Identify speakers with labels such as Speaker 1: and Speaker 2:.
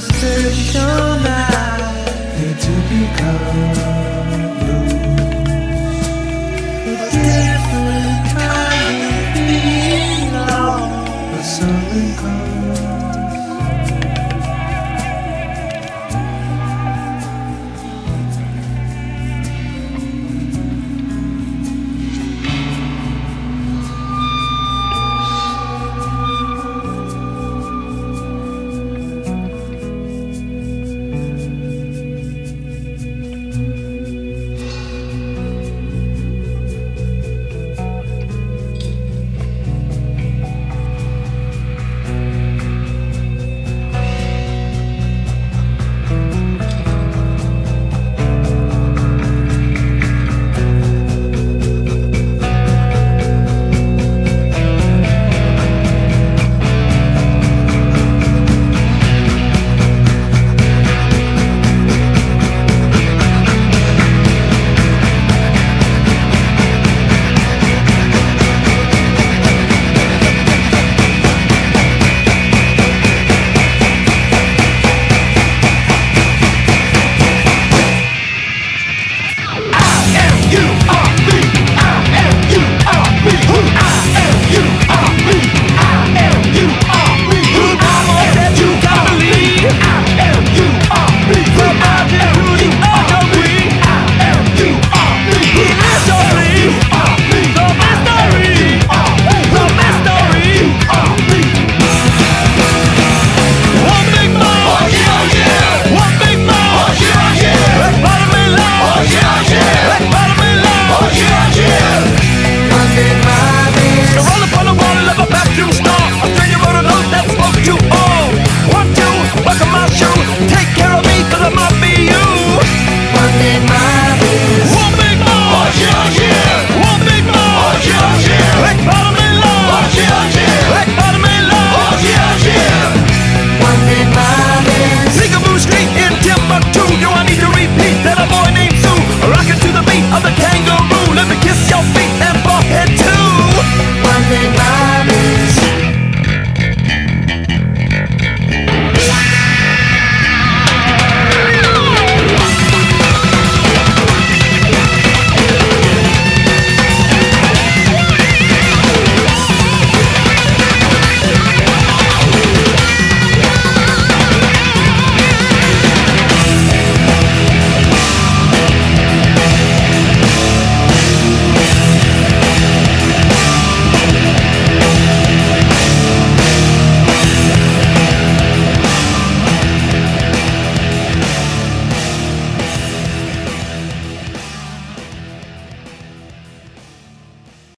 Speaker 1: superstition I need to become.